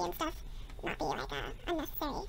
and stuff not be like uh, unnecessary.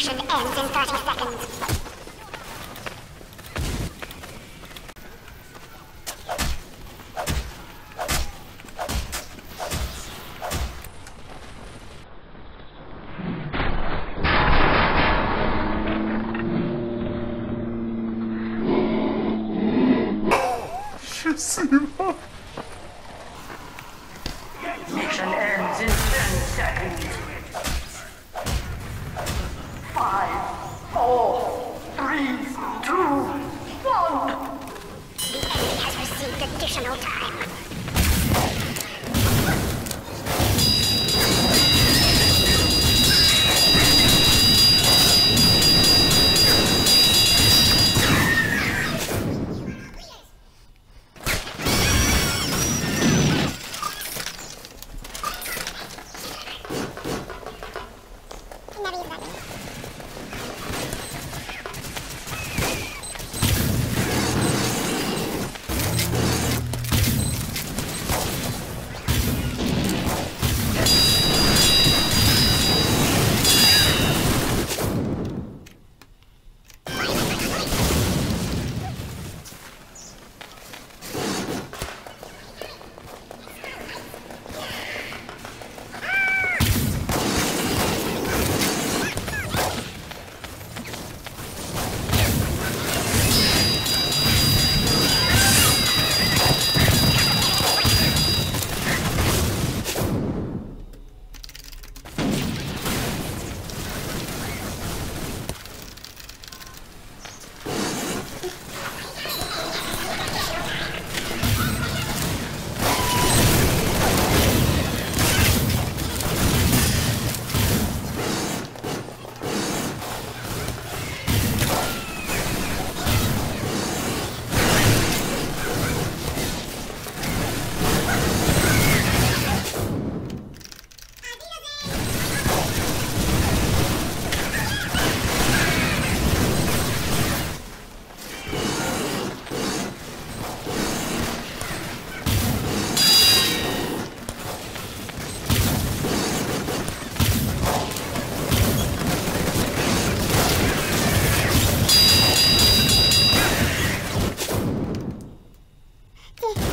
Mission ends in 30 seconds. the...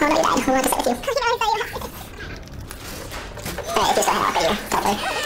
لا اله الا هو ما تسأل فيه لا يسأل فيه ايه تسأل هذا